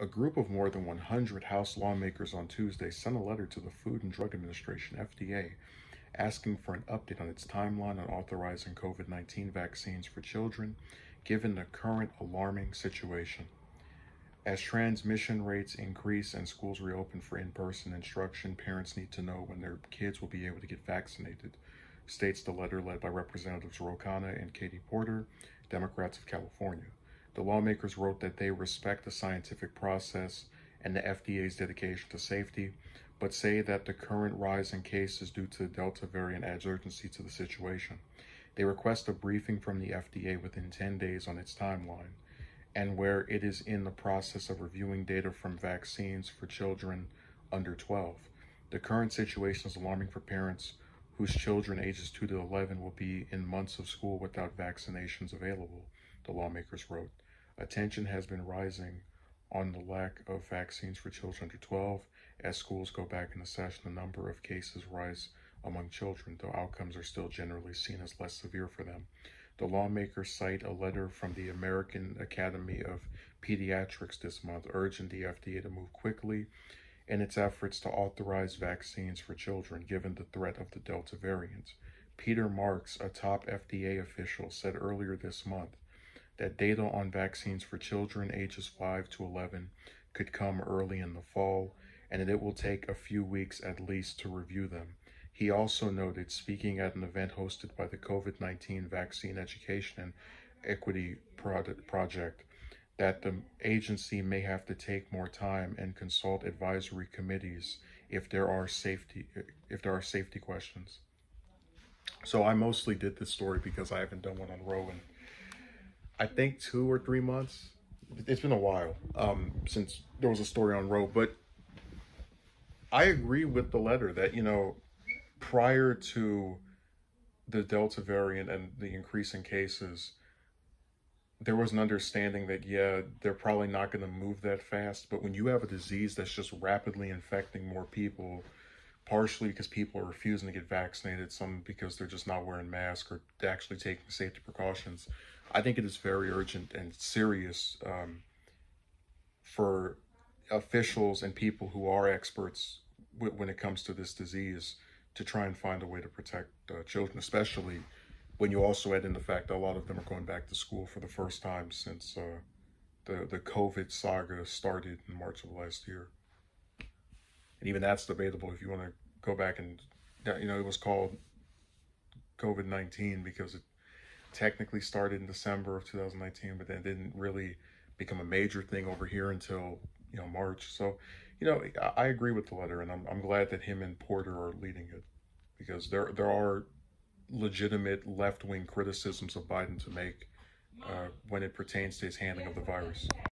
A group of more than 100 House lawmakers on Tuesday sent a letter to the Food and Drug Administration, FDA, asking for an update on its timeline on authorizing COVID 19 vaccines for children, given the current alarming situation. As transmission rates increase and schools reopen for in person instruction, parents need to know when their kids will be able to get vaccinated, states the letter led by Representatives Ro Khanna and Katie Porter, Democrats of California. The lawmakers wrote that they respect the scientific process and the FDA's dedication to safety, but say that the current rise in cases due to the Delta variant adds urgency to the situation. They request a briefing from the FDA within 10 days on its timeline and where it is in the process of reviewing data from vaccines for children under 12. The current situation is alarming for parents whose children ages 2 to 11 will be in months of school without vaccinations available, the lawmakers wrote. Attention has been rising on the lack of vaccines for children under 12. As schools go back into session, the number of cases rise among children, though outcomes are still generally seen as less severe for them. The lawmakers cite a letter from the American Academy of Pediatrics this month urging the FDA to move quickly in its efforts to authorize vaccines for children given the threat of the Delta variant. Peter Marks, a top FDA official, said earlier this month that data on vaccines for children ages 5 to 11 could come early in the fall and that it will take a few weeks at least to review them. He also noted, speaking at an event hosted by the COVID 19 Vaccine Education and Equity Project, that the agency may have to take more time and consult advisory committees if there are safety if there are safety questions. So I mostly did this story because I haven't done one on Ro and I think two or three months. It's been a while um, since there was a story on Ro, but I agree with the letter that you know prior to the Delta variant and the increase in cases, there was an understanding that yeah, they're probably not going to move that fast. But when you have a disease that's just rapidly infecting more people, partially because people are refusing to get vaccinated, some because they're just not wearing masks or actually taking safety precautions. I think it is very urgent and serious um, for officials and people who are experts w- when it comes to this disease to try and find a way to protect uh, children, especially when you also add in the fact that a lot of them are going back to school for the first time since uh, the the COVID saga started in March of last year. And even that's debatable if you want to go back and you know it was called COVID nineteen because it technically started in December of 2019, but then didn't really become a major thing over here until you know March. So, you know, I, I agree with the letter, and I'm I'm glad that him and Porter are leading it because there there are legitimate left wing criticisms of Biden to make uh, when it pertains to his handling of the virus.